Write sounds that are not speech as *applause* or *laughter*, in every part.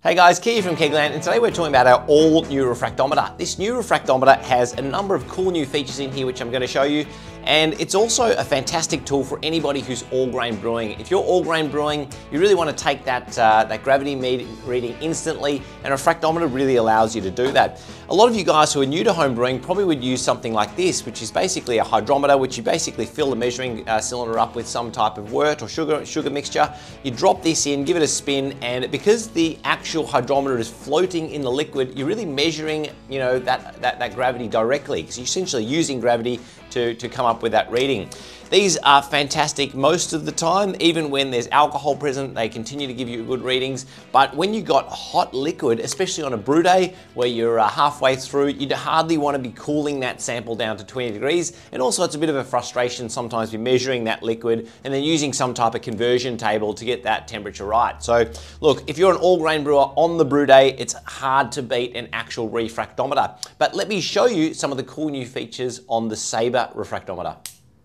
Hey guys, Keir from Kegland, and today we're talking about our all new refractometer. This new refractometer has a number of cool new features in here which I'm going to show you, and it's also a fantastic tool for anybody who's all grain brewing. If you're all grain brewing, you really want to take that, uh, that gravity reading instantly, and a refractometer really allows you to do that. A lot of you guys who are new to home brewing probably would use something like this, which is basically a hydrometer, which you basically fill the measuring uh, cylinder up with some type of wort or sugar, sugar mixture. You drop this in, give it a spin, and because the actual actual hydrometer is floating in the liquid, you're really measuring, you know, that, that, that gravity directly because you're essentially using gravity to, to come up with that reading. These are fantastic most of the time, even when there's alcohol present, they continue to give you good readings. But when you got hot liquid, especially on a brew day where you're uh, halfway through, you'd hardly want to be cooling that sample down to 20 degrees. And also it's a bit of a frustration sometimes be measuring that liquid and then using some type of conversion table to get that temperature right. So look, if you're an all grain brewer on the brew day, it's hard to beat an actual refractometer. But let me show you some of the cool new features on the Sabre refractometer.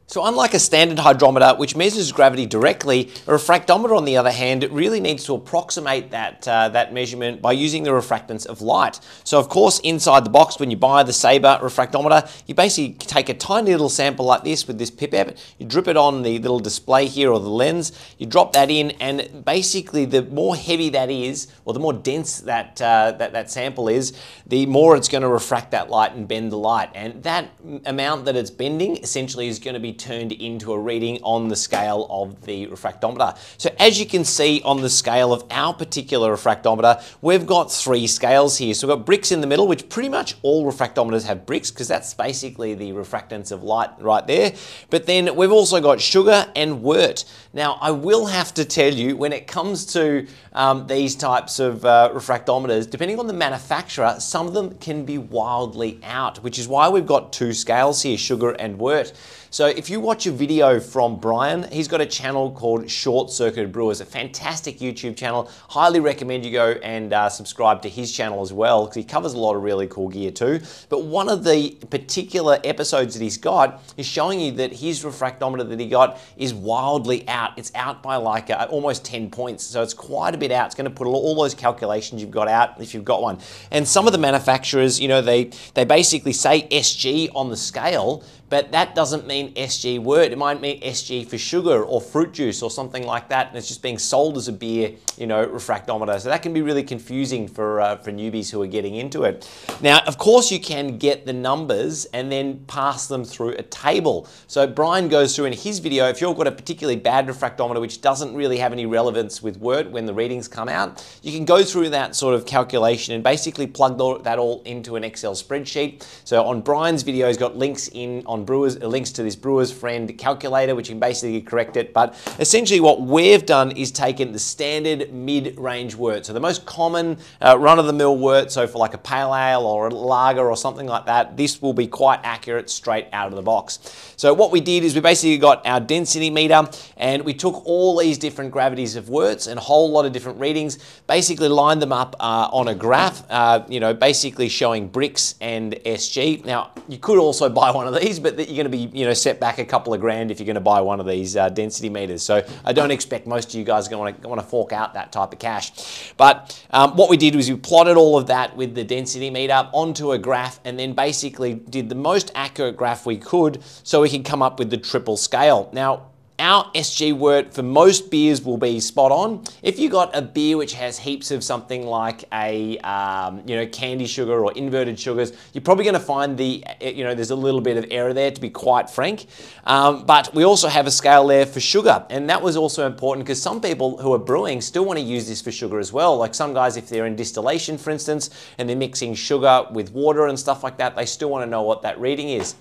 So unlike a standard hydrometer, which measures gravity directly, a refractometer, on the other hand, really needs to approximate that, uh, that measurement by using the refractance of light. So of course, inside the box, when you buy the Sabre refractometer, you basically take a tiny little sample like this with this pipette, you drip it on the little display here or the lens, you drop that in, and basically the more heavy that is, or the more dense that, uh, that, that sample is, the more it's going to refract that light and bend the light. And that amount that it's bending essentially is going to turned into a reading on the scale of the refractometer. So as you can see on the scale of our particular refractometer, we've got three scales here. So we've got Brix in the middle, which pretty much all refractometers have Brix because that's basically the refractance of light right there. But then we've also got sugar and wort. Now I will have to tell you when it comes to um, these types of uh, refractometers, depending on the manufacturer, some of them can be wildly out, which is why we've got two scales here, sugar and wort. So if you watch a video from Brian, he's got a channel called Short Circuit Brewers, a fantastic YouTube channel. Highly recommend you go and uh, subscribe to his channel as well because he covers a lot of really cool gear too. But one of the particular episodes that he's got is showing you that his refractometer that he got is wildly out. It's out by like uh, almost 10 points. So it's quite a bit out. It's going to put all those calculations you've got out if you've got one. And some of the manufacturers, you know, they, they basically say SG on the scale, but that doesn't mean SG wort. It might mean SG for sugar or fruit juice or something like that, and it's just being sold as a beer, you know, refractometer. So that can be really confusing for, uh, for newbies who are getting into it. Now, of course, you can get the numbers and then pass them through a table. So Brian goes through in his video, if you've got a particularly bad refractometer which doesn't really have any relevance with wort when the readings come out, you can go through that sort of calculation and basically plug that all into an Excel spreadsheet. So on Brian's video, he's got links in on Brewers, links to this Brewers Friend calculator, which you can basically correct it. But essentially what we've done is taken the standard mid-range wort. So the most common uh, run-of-the-mill wort, so for like a pale ale or a lager or something like that, this will be quite accurate straight out of the box. So what we did is we basically got our density meter and we took all these different gravities of worts and a whole lot of different readings, basically lined them up uh, on a graph, uh, you know, basically showing Brix and SG. Now, you could also *laughs* buy one of these, but that you're going to be, you know, set back a couple of grand if you're going to buy one of these uh, density meters. So I don't expect most of you guys are going to want to fork out that type of cash. But um, what we did was we plotted all of that with the density meter onto a graph and then basically did the most accurate graph we could so we could come up with the triple scale. Now, our SG wort for most beers will be spot on. If you got a beer which has heaps of something like a um, you know candy sugar or inverted sugars, you're probably going to find the eh, you know there's a little bit of error there to be quite frank. Um, but we also have a scale there for sugar, and that was also important because some people who are brewing still want to use this for sugar as well. Like some guys, if they're in distillation, for instance, and they're mixing sugar with water and stuff like that, they still want to know what that reading is.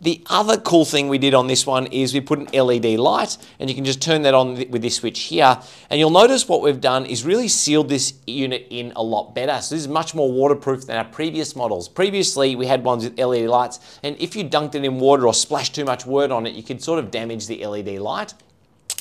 The other cool thing we did on this one is we put an LED light and you can just turn that on with this switch here. And you'll notice what we've done is really sealed this unit in a lot better. So this is much more waterproof than our previous models. Previously, we had ones with LED lights and if you dunked it in water or splashed too much wort on it, you could sort of damage the LED light.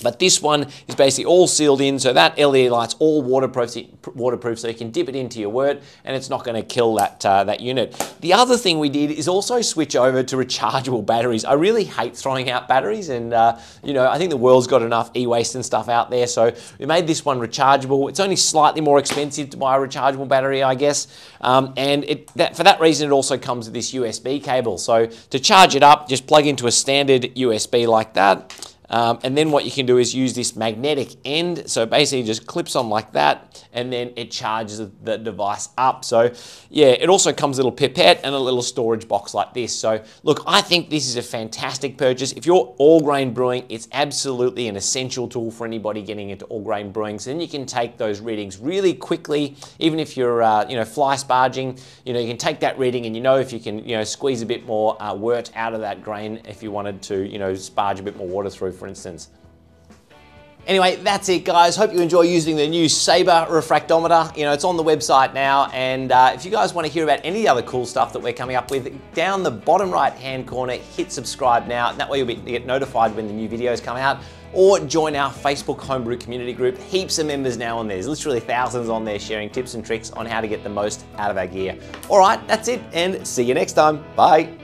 But this one is basically all sealed in, so that LED light's all waterproof, waterproof so you can dip it into your wort and it's not going to kill that, uh, that unit. The other thing we did is also switch over to rechargeable batteries. I really hate throwing out batteries and, uh, you know, I think the world's got enough e-waste and stuff out there, so we made this one rechargeable. It's only slightly more expensive to buy a rechargeable battery, I guess, um, and it, that, for that reason it also comes with this USB cable. So to charge it up, just plug into a standard USB like that, um, and then what you can do is use this magnetic end. So basically just clips on like that and then it charges the device up. So yeah, it also comes a little pipette and a little storage box like this. So look, I think this is a fantastic purchase. If you're all grain brewing, it's absolutely an essential tool for anybody getting into all grain brewing. So then you can take those readings really quickly, even if you're, uh, you know, fly sparging, you know, you can take that reading and you know if you can, you know, squeeze a bit more uh, wort out of that grain if you wanted to, you know, sparge a bit more water through for instance. Anyway, that's it guys. Hope you enjoy using the new Sabre refractometer. You know, it's on the website now. And uh, if you guys want to hear about any other cool stuff that we're coming up with, down the bottom right hand corner, hit subscribe now. And That way you'll be, get notified when the new videos come out. Or join our Facebook homebrew community group. Heaps of members now on there. There's literally thousands on there sharing tips and tricks on how to get the most out of our gear. All right, that's it. And see you next time. Bye.